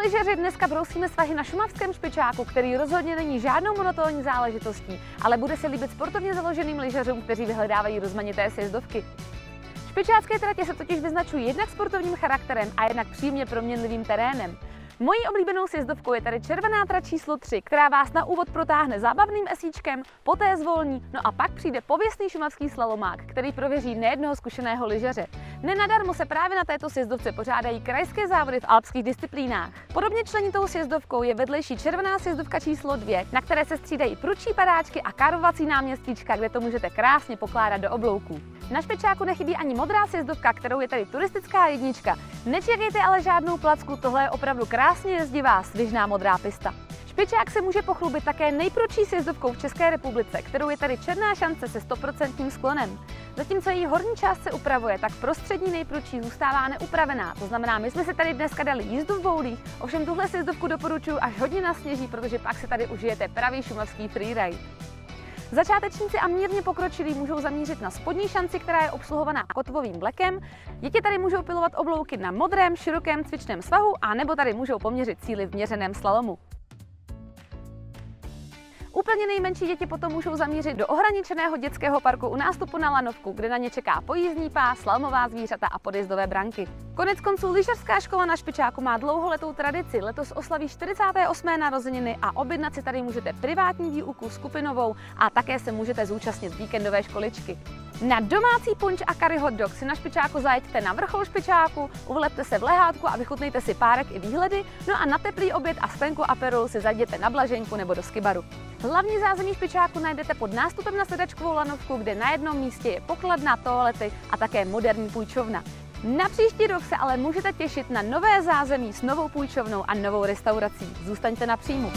lyžaři dneska brousíme svahy na šumavském špičáku, který rozhodně není žádnou monotónní záležitostí, ale bude se líbit sportovně založeným lyžařům, kteří vyhledávají rozmanité sjezdovky. Špičácké tratě se totiž vyznačují jednak sportovním charakterem a jednak příjemně proměnlivým terénem. Mojí oblíbenou sjezdovkou je tady červená trať číslo 3, která vás na úvod protáhne zábavným esíčkem, poté zvolní, no a pak přijde pověstný šumavský slalomák, který prověří nejednoho zkušeného lyžaře. Nenadarmo se právě na této sjezdovce pořádají krajské závody v alpských disciplínách. Podobně členitou sjezdovkou je vedlejší červená sjezdovka číslo 2, na které se střídají prudčí padáčky a karovací náměstíčka, kde to můžete krásně pokládat do oblouků. Na špičáku nechybí ani modrá sjezdovka, kterou je tady turistická jednička. Nečekejte ale žádnou placku, tohle je opravdu krásně jezdivá, svižná modrá pista. Špičák se může pochlubit také nejprudší sjezdovkou v České republice, kterou je tady černá šance se 100% sklonem. Zatímco její horní část se upravuje, tak prostřední nejprudší zůstává neupravená. To znamená, my jsme si tady dneska dali jízdu v boulích, ovšem tuhle sjezdovku doporučuji až hodně nasněží, protože pak se tady užijete pravý šumavský freeride. Začátečníci a mírně pokročilí můžou zamířit na spodní šanci, která je obsluhovaná kotvovým vlekem. Děti tady můžou pilovat oblouky na modrém, širokém cvičném svahu a nebo tady můžou poměřit cíly v měřeném slalomu. Úplně nejmenší děti potom můžou zamířit do ohraničeného dětského parku u nástupu na lanovku, kde na ně čeká pojízdní pás, slamová zvířata a podjezdové branky. Konec konců lyžařská škola na Špičáku má dlouholetou tradici. Letos oslaví 48. narozeniny a objednat si tady můžete privátní výuku skupinovou a také se můžete zúčastnit víkendové školičky. Na domácí punč a curry hot dog si na špičáku zajeďte na vrchol špičáku, uvlepte se v lehátku a vychutnejte si párek i výhledy, no a na teplý oběd a sklenku aperol si zajděte na blaženku nebo do skibaru. Hlavní zázemí špičáku najdete pod nástupem na sedačkovou lanovku, kde na jednom místě je pokladna, toalety a také moderní půjčovna. Na příští rok se ale můžete těšit na nové zázemí s novou půjčovnou a novou restaurací. Zůstaňte na příjmu.